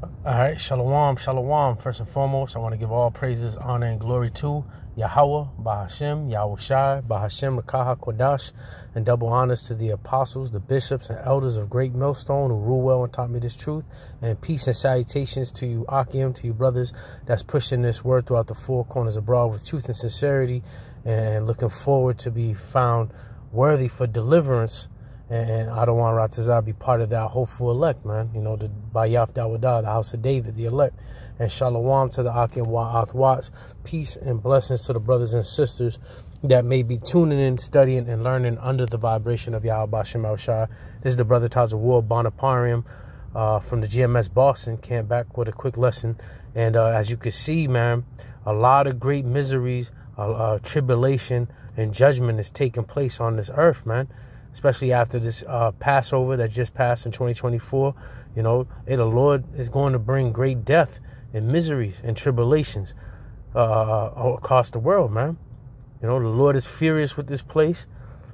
All right, shalom, shalom. First and foremost, I want to give all praises, honor, and glory to Yahweh, Bahashem, Yahushai, Bahashem, Rakaha, Kodash, and double honors to the apostles, the bishops, and elders of Great Millstone who rule well and taught me this truth. And peace and salutations to you, Akim, to you brothers that's pushing this word throughout the four corners abroad with truth and sincerity, and looking forward to be found worthy for deliverance and I don't want Ratazah be part of that hopeful elect, man. You know, the Bayaf Dawadah, the house of David, the elect. And Shalom to the Akim Wa'ath Watts. Peace and blessings to the brothers and sisters that may be tuning in, studying, and learning under the vibration of Yahweh Shem Shah. This is the brother Taza War Bonaparium uh, from the GMS Boston. Came back with a quick lesson. And uh, as you can see, man, a lot of great miseries, uh tribulation, and judgment is taking place on this earth, man especially after this uh, Passover that just passed in 2024. You know, hey, the Lord is going to bring great death and miseries and tribulations uh, uh, across the world, man. You know, the Lord is furious with this place,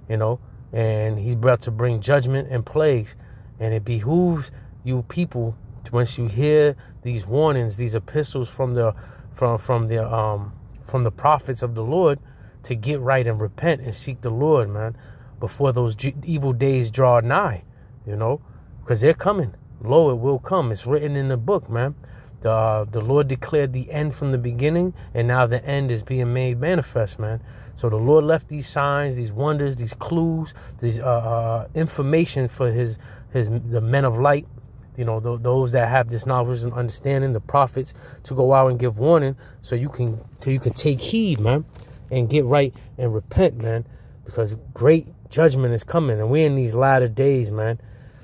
you know, and He's about to bring judgment and plagues. And it behooves you people, once you hear these warnings, these epistles from the from from the um from the prophets of the Lord, to get right and repent and seek the Lord, man before those evil days draw nigh, you know, because they're coming. Lo, it will come. It's written in the book, man. The, uh, the Lord declared the end from the beginning, and now the end is being made manifest, man. So the Lord left these signs, these wonders, these clues, these uh, uh, information for his his the men of light, you know, th- those that have this knowledge and understanding, the prophets, to go out and give warning, so you can so you can take heed, man, and get right and repent, man, because great judgment is coming, and we're in these latter days, man.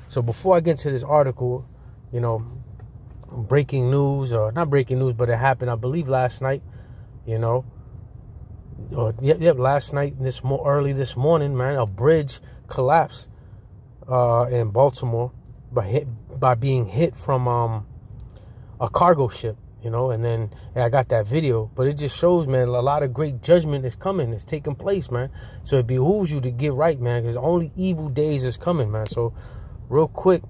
So before I get to this article, you know, breaking news or not breaking news, but it happened, I believe, last night. You know, or yep, yep, last night, this more early this morning, man, a bridge collapsed uh, in Baltimore by hit by being hit from um, a cargo ship you know, and then I got that video. But it just shows, man, a lot of great judgment is coming, it's taking place, man. So it behooves you to get right, man, because only evil days is coming, man. So, real quick,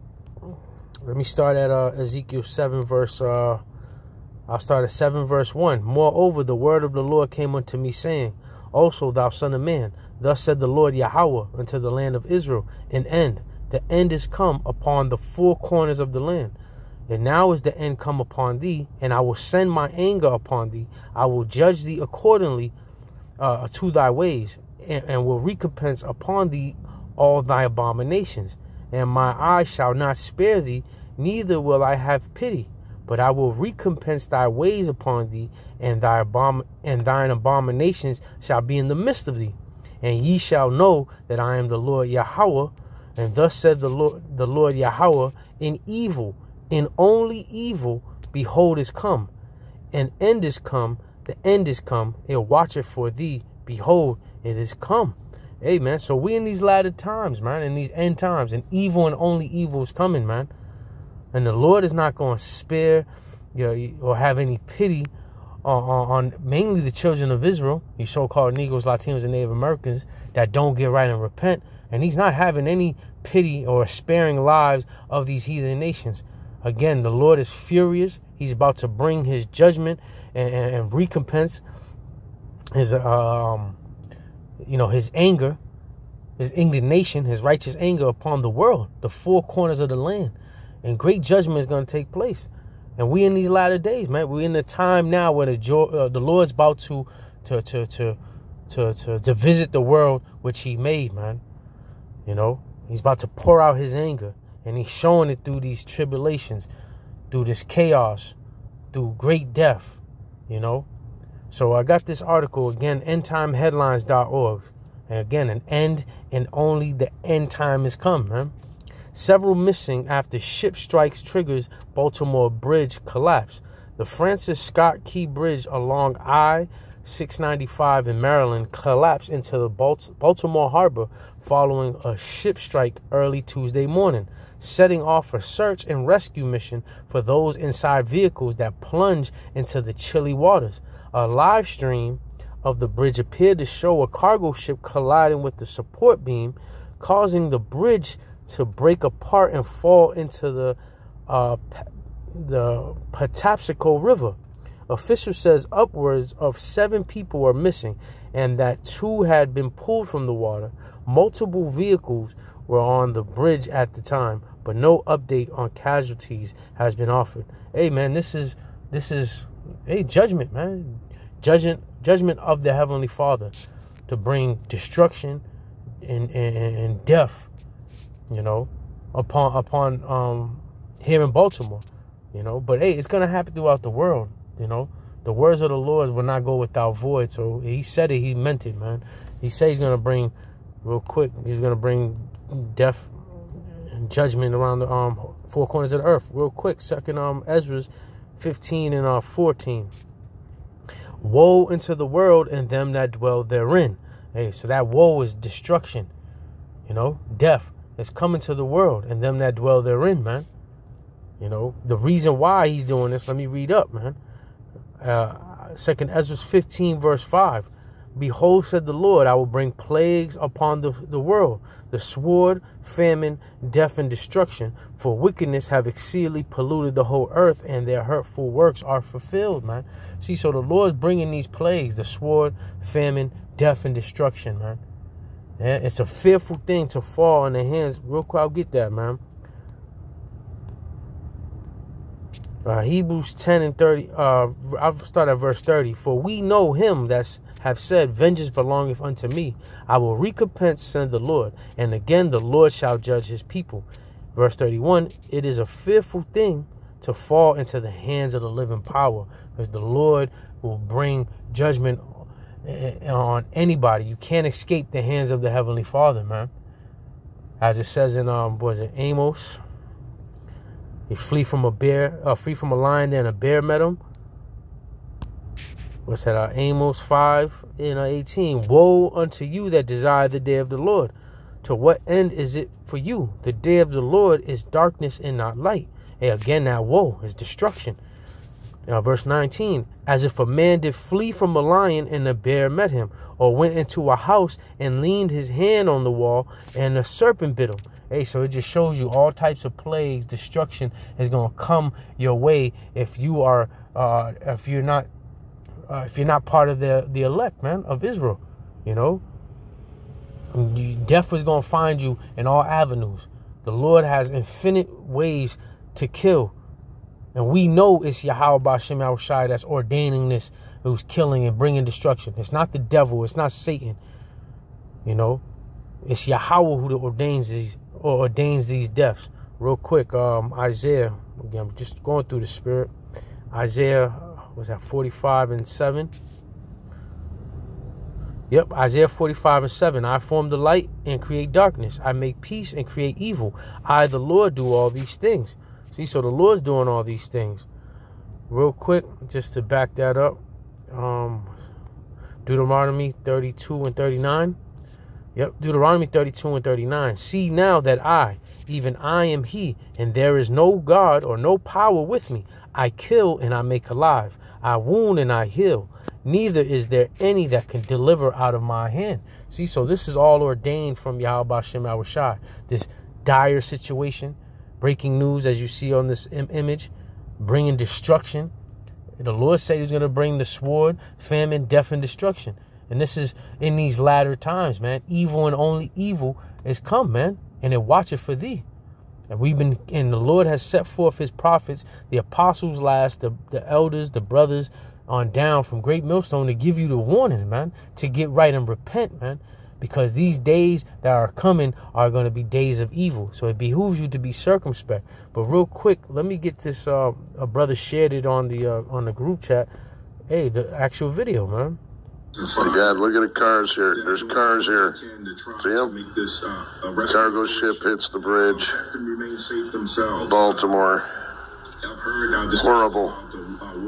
let me start at uh, Ezekiel 7, verse, uh, I'll start at 7, verse 1. Moreover, the word of the Lord came unto me, saying, Also, thou son of man, thus said the Lord Yahweh unto the land of Israel, an end. The end is come upon the four corners of the land and now is the end come upon thee, and I will send my anger upon thee. I will judge thee accordingly uh, to thy ways, and, and will recompense upon thee all thy abominations. And my eye shall not spare thee, neither will I have pity, but I will recompense thy ways upon thee, and thy abom- and thine abominations shall be in the midst of thee. And ye shall know that I am the Lord Yahweh, and thus said the Lord the Lord Yahweh, in evil in only evil, behold, is come. An end is come, the end is come. It watcheth for thee, behold, it is come. Amen. so we in these latter times, man, in these end times, and evil and only evil is coming, man. And the Lord is not going to spare you know, or have any pity on, on, on, mainly the children of Israel, you so-called Negroes, Latinos, and Native Americans that don't get right and repent. And He's not having any pity or sparing lives of these heathen nations. Again, the Lord is furious. He's about to bring his judgment and, and, and recompense his um you know his anger, his indignation, his righteous anger upon the world, the four corners of the land. And great judgment is going to take place. And we in these latter days, man. We're in the time now where the uh, the Lord's about to to to to to to to visit the world which He made, man. You know, He's about to pour out His anger. And he's showing it through these tribulations, through this chaos, through great death, you know. So I got this article again, endtimeheadlines.org. And again, an end and only the end time has come, man. Several missing after ship strikes triggers Baltimore bridge collapse. The Francis Scott Key Bridge along I 695 in Maryland collapsed into the Baltimore harbor following a ship strike early Tuesday morning setting off a search and rescue mission for those inside vehicles that plunge into the chilly waters. A live stream of the bridge appeared to show a cargo ship colliding with the support beam, causing the bridge to break apart and fall into the uh, the Patapsco River. Official says upwards of seven people are missing and that two had been pulled from the water. Multiple vehicles were on the bridge at the time, but no update on casualties has been offered. Hey man, this is this is hey judgment, man. Judgment judgment of the Heavenly Father to bring destruction and, and, and death, you know, upon upon um here in Baltimore, you know. But hey, it's gonna happen throughout the world, you know. The words of the Lord will not go without void. So he said it, he meant it, man. He said he's gonna bring real quick, he's gonna bring death judgment around the um four corners of the earth. Real quick, second um Esdras 15 and uh 14. Woe unto the world and them that dwell therein. Hey, so that woe is destruction. You know, death is coming to the world and them that dwell therein, man. You know, the reason why he's doing this, let me read up, man. Uh, Second Esdras 15, verse 5. Behold, said the Lord, I will bring plagues upon the, the world, the sword, famine, death, and destruction. For wickedness have exceedingly polluted the whole earth, and their hurtful works are fulfilled, man. See, so the Lord's bringing these plagues, the sword, famine, death, and destruction, man. Yeah, it's a fearful thing to fall in the hands. Real quick, I'll get that, man. Uh, Hebrews 10 and 30. Uh, I'll start at verse 30. For we know him that's have said, Vengeance belongeth unto me. I will recompense, said the Lord. And again, the Lord shall judge his people. Verse 31 It is a fearful thing to fall into the hands of the living power, because the Lord will bring judgment on anybody. You can't escape the hands of the Heavenly Father, man. As it says in um, was it Amos? He flee from a bear, uh, flee from a lion, then a bear met him. What's that? Uh, Amos 5 and uh, 18. Woe unto you that desire the day of the Lord. To what end is it for you? The day of the Lord is darkness and not light. And again, that woe is destruction. Now, verse 19, as if a man did flee from a lion and a bear met him, or went into a house and leaned his hand on the wall and a serpent bit him. Hey, so it just shows you all types of plagues, destruction is going to come your way if you are, uh, if you're not, uh, if you're not part of the the elect, man, of Israel. You know, death is going to find you in all avenues. The Lord has infinite ways to kill and we know it's Yahweh Bashem Shai that's ordaining this, who's killing and bringing destruction. It's not the devil, it's not Satan. You know, it's Yahweh who ordains these or ordains these deaths. Real quick, um, Isaiah, again, I'm just going through the spirit. Isaiah was that 45 and 7. Yep, Isaiah 45 and 7. I form the light and create darkness. I make peace and create evil. I, the Lord, do all these things. See, so the Lord's doing all these things. Real quick, just to back that up, um, Deuteronomy 32 and 39. Yep, Deuteronomy 32 and 39. See now that I, even I am He, and there is no God or no power with me. I kill and I make alive. I wound and I heal. Neither is there any that can deliver out of my hand. See, so this is all ordained from Yahweh Shem Shai. This dire situation, breaking news as you see on this Im- image, bringing destruction. The Lord said He's going to bring the sword, famine, death, and destruction. And this is in these latter times, man. Evil and only evil is come, man, and it watcheth for thee. And we've been, and the Lord has set forth His prophets, the apostles last, the, the elders, the brothers on down from Great Millstone to give you the warning, man, to get right and repent, man because these days that are coming are going to be days of evil. So it behooves you to be circumspect. But real quick, let me get this. Uh, a brother shared it on the uh, on the group chat. Hey, the actual video, man. Oh God, look at the cars here. There's cars here. See them? Cargo ship hits the bridge. Baltimore. Horrible.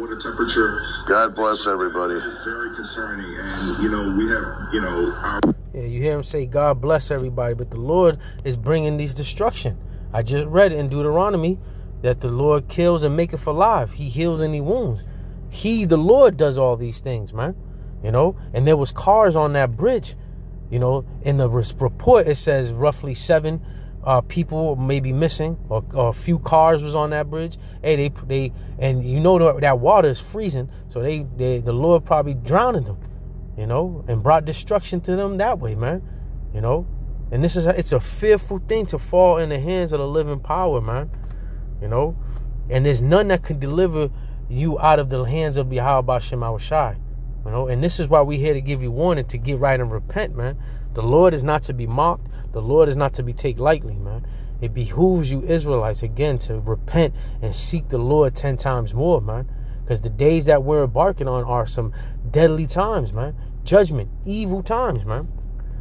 Water temperature. God bless everybody. Very concerning, and you know we have you know our yeah, you hear him say, God bless everybody, but the Lord is bringing these destruction. I just read in Deuteronomy that the Lord kills and maketh alive. He heals any wounds. He, the Lord, does all these things, man. You know, and there was cars on that bridge. You know, in the report it says roughly seven uh, people may be missing, or, or, a few cars was on that bridge. Hey, they they and you know that, that water is freezing, so they, they the Lord probably drowning them, you know, and brought destruction to them that way, man, you know. And this is it's a fearful thing to fall in the hands of the living power, man, you know. And there's none that can deliver you out of the hands of Yahweh Shai. You know, and this is why we're here to give you warning to get right and repent, man. The Lord is not to be mocked. The Lord is not to be taken lightly, man. It behooves you Israelites again to repent and seek the Lord ten times more, man. Because the days that we're embarking on are some deadly times, man. Judgment, evil times, man.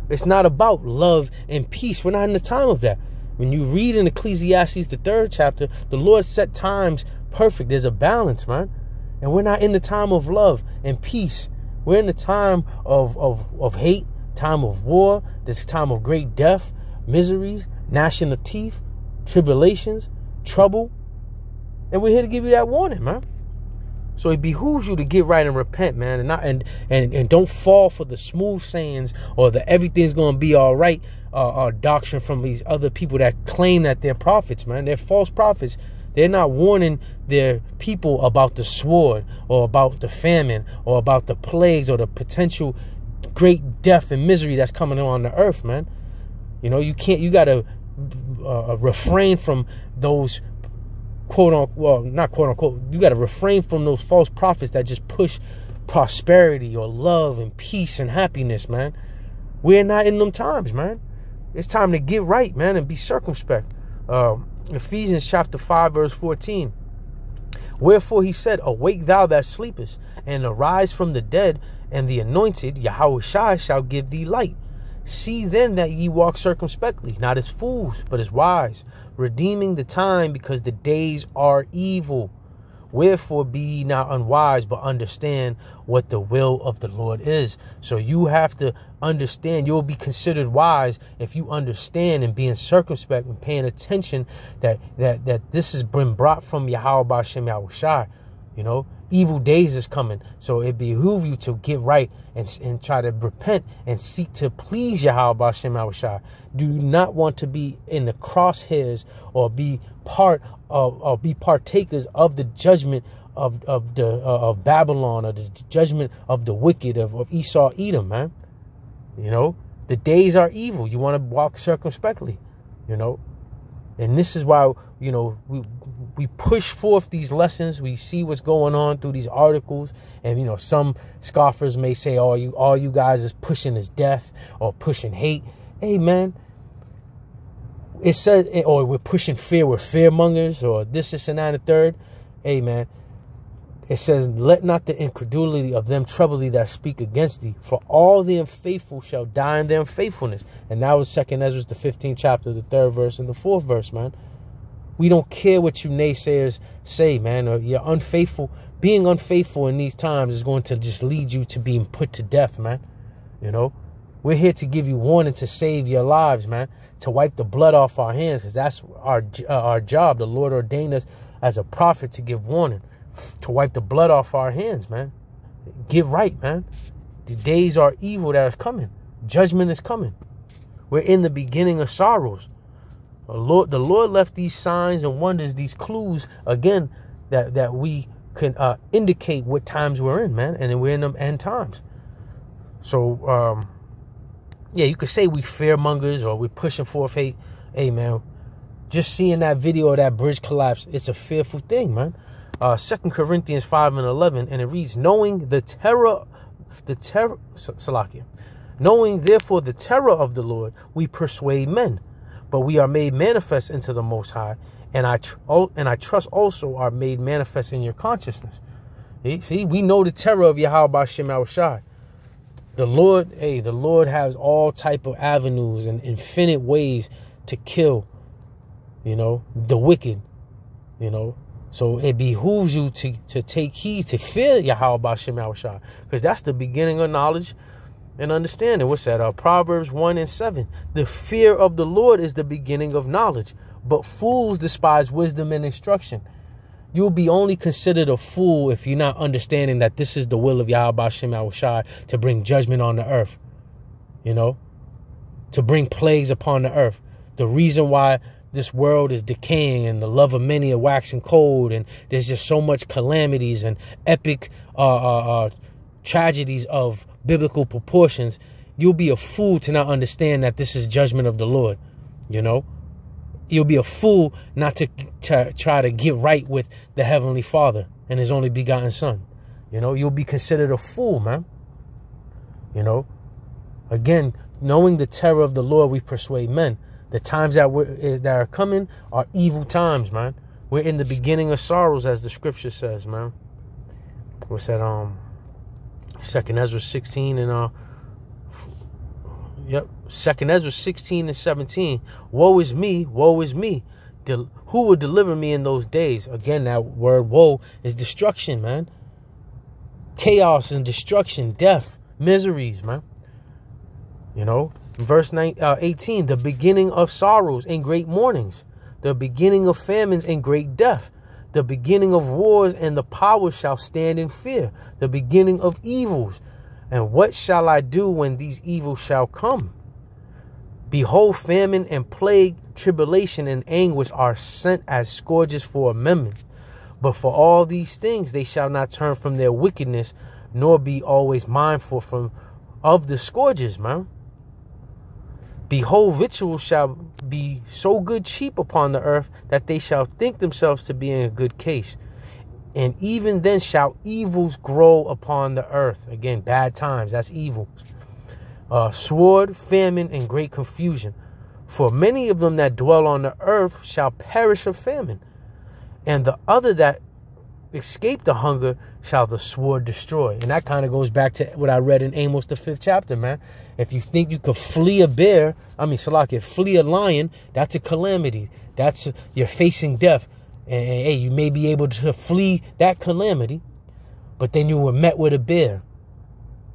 It's not about love and peace. We're not in the time of that. When you read in Ecclesiastes, the third chapter, the Lord set times perfect. There's a balance, man. And we're not in the time of love and peace. We're in the time of, of, of hate, time of war, this time of great death, miseries, gnashing of teeth, tribulations, trouble. And we're here to give you that warning, man. So it behooves you to get right and repent, man, and not and and, and don't fall for the smooth sayings or the everything's gonna be all right uh, uh, doctrine from these other people that claim that they're prophets, man. They're false prophets. They're not warning their people about the sword or about the famine or about the plagues or the potential great death and misery that's coming on the earth, man. You know, you can't, you got to uh, refrain from those quote unquote, well, not quote unquote, you got to refrain from those false prophets that just push prosperity or love and peace and happiness, man. We're not in them times, man. It's time to get right, man, and be circumspect. Uh, Ephesians chapter 5, verse 14. Wherefore he said, Awake thou that sleepest, and arise from the dead, and the anointed, Yahweh Shai, shall give thee light. See then that ye walk circumspectly, not as fools, but as wise, redeeming the time because the days are evil. Wherefore be ye not unwise, but understand what the will of the Lord is. So you have to understand, you'll be considered wise if you understand and being circumspect and paying attention that that that this has been brought from Yahweh Bashem Yahushai. You know, evil days is coming. So it behoove you to get right and, and try to repent and seek to please Yahweh Bashem Yahushai. Do not want to be in the crosshairs or be part or be partakers of the judgment of of the uh, of Babylon or the judgment of the wicked of, of Esau Edom, man. You know, the days are evil. You want to walk circumspectly, you know. And this is why, you know, we we push forth these lessons. We see what's going on through these articles. And you know, some scoffers may say, "All you all you guys is pushing is death or pushing hate." Hey man, it says or we're pushing fear, we're fearmongers, or this, this, and that, and the third. Hey man, it says, Let not the incredulity of them trouble thee that speak against thee, for all the unfaithful shall die in their unfaithfulness. And that was second Esdras, the 15th chapter, the third verse, and the fourth verse, man. We don't care what you naysayers say, man, or you're unfaithful. Being unfaithful in these times is going to just lead you to being put to death, man. You know? We're here to give you warning to save your lives, man. To wipe the blood off our hands, because that's our uh, our job. The Lord ordained us as a prophet to give warning to wipe the blood off our hands, man. Get right, man. The days are evil that is coming. Judgment is coming. We're in the beginning of sorrows. The Lord, the Lord left these signs and wonders, these clues again that that we can uh, indicate what times we're in, man, and we're in them end times. So, um, yeah, you could say we fearmongers or we're pushing forth hate. Hey, man, just seeing that video of that bridge collapse, it's a fearful thing, man uh, 2 Corinthians 5 and 11, and it reads, Knowing the terror, the terror, Salakia, knowing therefore the terror of the Lord, we persuade men, but we are made manifest into the Most High, and I and I trust also are made manifest in your consciousness. See, we know the terror of Yahweh Shem Shai. The Lord, hey, the Lord has all type of avenues and infinite ways to kill, you know, the wicked, you know, so it behooves you to, to take heed, to fear Yahweh Bashem Yahushua, because that's the beginning of knowledge and understanding. What's that? Uh, Proverbs 1 and 7. The fear of the Lord is the beginning of knowledge, but fools despise wisdom and instruction. You'll be only considered a fool if you're not understanding that this is the will of Yahweh Bashem Yahushua to bring judgment on the earth. You know? To bring plagues upon the earth. the reason why this world is decaying and the love of many are waxing cold and there's just so much calamities and epic uh, uh, uh, tragedies of biblical proportions you'll be a fool to not understand that this is judgment of the lord you know you'll be a fool not to, to try to get right with the heavenly father and his only begotten son you know you'll be considered a fool man you know again knowing the terror of the lord we persuade men the times that we that are coming are evil times, man. We're in the beginning of sorrows, as the scripture says, man. What's that? Um, Second Esdras 16 and uh, yep, Second Esdras 16 and 17. Woe is me, woe is me. Del- who will deliver me in those days? Again, that word woe is destruction, man. Chaos and destruction, death, miseries, man. You know, Verse 9, uh, 18 the beginning of sorrows and great mournings, the beginning of famines and great death, the beginning of wars, and the powers shall stand in fear, the beginning of evils. And what shall I do when these evils shall come? Behold, famine and plague, tribulation and anguish are sent as scourges for amendment. But for all these things they shall not turn from their wickedness, nor be always mindful from of the scourges, man. Behold, victuals shall be so good cheap upon the earth that they shall think themselves to be in a good case. And even then shall evils grow upon the earth. Again, bad times, that's evils. Uh, sword, famine, and great confusion. For many of them that dwell on the earth shall perish of famine. And the other that escape the hunger shall the sword destroy. And that kind of goes back to what I read in Amos, the fifth chapter, man. If you think you could flee a bear, I mean, Salakia, flee a lion, that's a calamity. That's you're facing death. And, hey, you may be able to flee that calamity, but then you were met with a bear.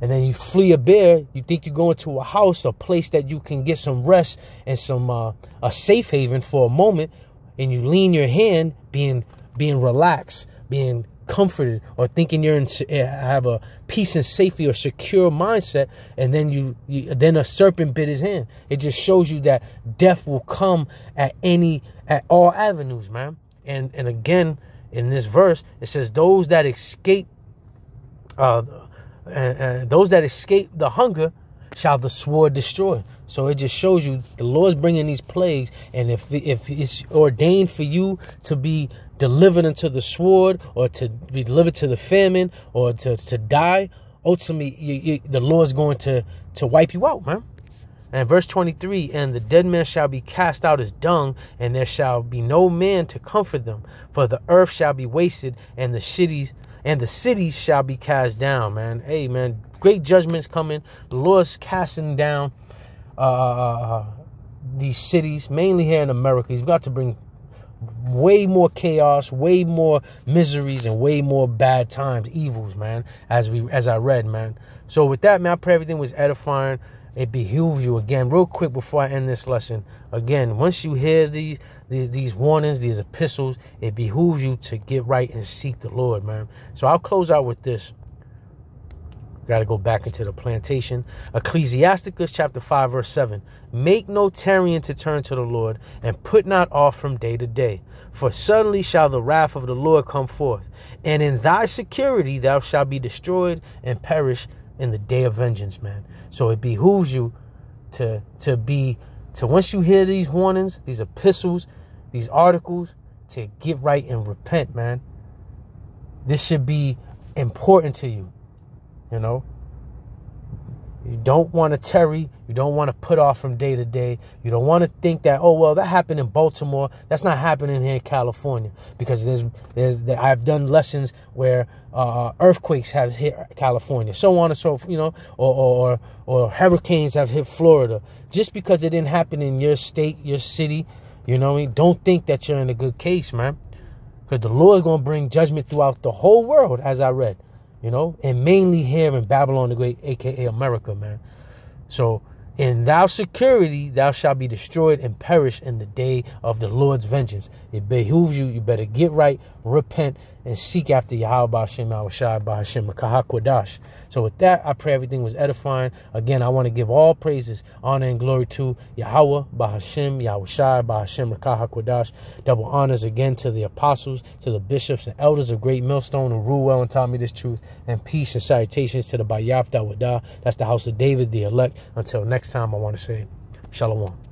And then you flee a bear, you think you're going to a house, a place that you can get some rest and some uh, a safe haven for a moment, and you lean your hand, being being relaxed being comforted or thinking you're in eh, have a peace and safety or secure mindset and then you, you, then a serpent bit his hand it just shows you that death will come at any at all avenues man and and again in this verse it says those that escape uh, those that escape the hunger shall the sword destroy so it just shows you the Lord's bringing these plagues, and if if it's ordained for you to be delivered into the sword or to be delivered to the famine or to, to die, ultimately you, you, the Lord's going to, to wipe you out, man. And verse 23 And the dead man shall be cast out as dung, and there shall be no man to comfort them, for the earth shall be wasted, and the cities and the cities shall be cast down, man. Hey, man, great judgments coming. The Lord's casting down uh, uh, uh these cities, mainly here in America. He's got to bring way more chaos, way more miseries, and way more bad times, evils, man. As we as I read, man. So with that, man, I pray everything was edifying. It behooves you again, real quick before I end this lesson. Again, once you hear these these these warnings, these epistles, it behooves you to get right and seek the Lord, man. So I'll close out with this. Got to go back into the plantation. Ecclesiasticus chapter 5, verse 7. Make no tarrying to turn to the Lord, and put not off from day to day. For suddenly shall the wrath of the Lord come forth, and in thy security thou shalt be destroyed and perish in the day of vengeance, man. So it behooves you to to be to once you hear these warnings, these epistles, these articles, to get right and repent, man. This should be important to you. You know, you don't want to tarry. You don't want to put off from day to day. You don't want to think that, oh, well, that happened in Baltimore. That's not happening here in California because there's, there's, I've done lessons where uh, earthquakes have hit California, so on and so, you know, or, or, or hurricanes have hit Florida. Just because it didn't happen in your state, your city, you know I mean? Don't think that you're in a good case, man. Because the Lord is going to bring judgment throughout the whole world, as I read you know, and mainly here in Babylon the Great, aka America, man. So in thou security thou shalt be destroyed and perish in the day of the Lord's vengeance. It behooves you, you better get right, repent, and seek after Yahweh Ba'ashem Awashai Ba'ashem Kodash. So with that, I pray everything was edifying. Again, I want to give all praises, honor, and glory to Yahweh Ba'ashem Yahushai Ba'ashem Kodash. Double honors again to the apostles, to the bishops and elders of Great Millstone who rule well and taught me this truth. And peace and salutations to the Bayaf Dawadah. That's the house of David, the elect. Until next time, I want to say Shalom.